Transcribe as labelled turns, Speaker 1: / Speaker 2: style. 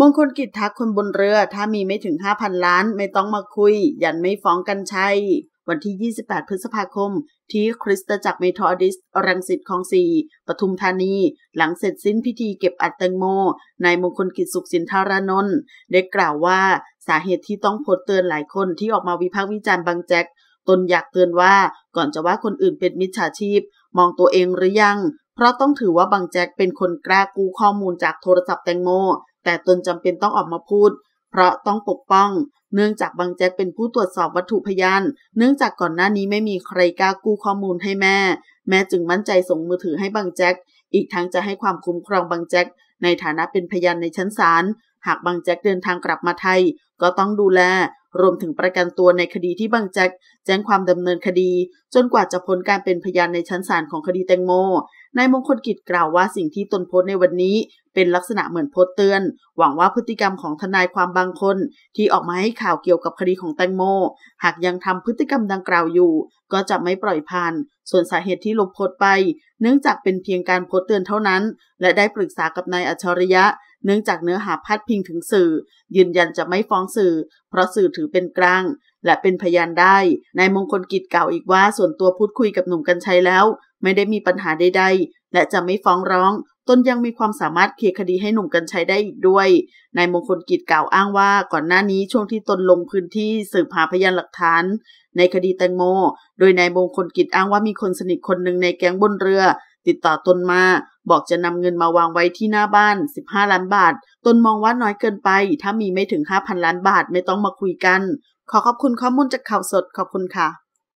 Speaker 1: มงคลกิจทักคนบนเรือถ้ามีไม่ถึง 5,000 ล้านไม่ต้องมาคุย ยันไม่ฟ้องกันชัยวันที่ 28 พฤษภาคม ที่คริสตจักรเมทอดิส รังสิตคลองสีปทุมธานี หลังเสร็จสิ้นพิธีเก็บอัดแตงโม นายมงคลกิจสุขสินธารนนท์ได้กล่าวว่าสาเหตุที่ต้องโพสเตือนหลายคนที่ออกมาวิพากษ์วิจารณ์บางแจ็ค ตนอยากเตือนว่าก่อนจะว่าคนอื่นเป็นมิจฉาชีพ มองตัวเองหรือยัง เพราะต้องถือว่าบางแจ็คเป็นคนกล้ากู้ข้อมูลจากโทรศัพท์แตงโม แต่ตนจำเป็นต้องออกมาพูด เพราะต้องปกป้อง เนื่องจากบางแจ็คเป็นผู้ตรวจสอบวัตถุพยาน เนื่องจากก่อนหน้านี้ไม่มีใครกล้ากู้ข้อมูลให้แม่ แม่จึงมั่นใจส่งมือถือให้บางแจ็ค อีกทั้งจะให้ความคุ้มครองบางแจ็ค ในฐานะเป็นพยานในชั้นศาล หากบางแจ็คเดินทางกลับมาไทย ก็ต้องดูแล รวมถึงประกันตัวในคดีที่บางแจ็คแจ้งความดำเนินคดี จนกว่าจะพ้นการเป็นพยานในชั้นศาลของคดีแตงโมนายมงคลกิจกล่าวว่าสิ่งที่ตนโพสในวันนี้ เป็นลักษณะเหมือนโพสเตือน หวังว่าพฤติกรรมของทนายความบางคน ที่ออกมาให้ข่าวเกี่ยวกับคดีของแตงโม หากยังทำพฤติกรรมดังกล่าวอยู่ ก็จะไม่ปล่อยผ่าน ส่วนสาเหตุที่ลบโพสไป เนื่องจากเป็นเพียงการโพสเตือนเท่านั้น และได้ปรึกษากับนายอัจฉริยะ เนื่องจากเนื้อหาพาดพิงถึงสื่อ ยืนยันจะไม่ฟ้องสื่อ เพราะสื่อถือเป็นกลาง และเป็นพยานได้ นายมงคลกิจกล่าวอีกว่าส่วนตัวพูดคุยกับหนุ่มกัญชัยแล้ว ไม่ได้มีปัญหาใดๆและจะไม่ฟ้องร้อง ตนยังมีความสามารถเคลียร์คดีให้หนุ่มกัญชัยได้อีกด้วย นายมงคลกิจกล่าวอ้างว่าก่อนหน้านี้ช่วงที่ตนลงพื้นที่สืบหาพยานหลักฐาน ในคดีแตงโม โดยนายมงคลกิจอ้างว่ามีคนสนิทคนหนึ่งในแก๊งบนเรือ ติดต่อตนมา บอกจะนำเงินมาวางไว้ที่หน้าบ้าน 15 ล้านบาท ตนมองว่าน้อยเกินไป ถ้ามีไม่ถึง 5,000 ล้านบาทไม่ต้องมาคุยกัน ขอขอบคุณข้อมูลจากข่าวสดขอบคุณค่ะ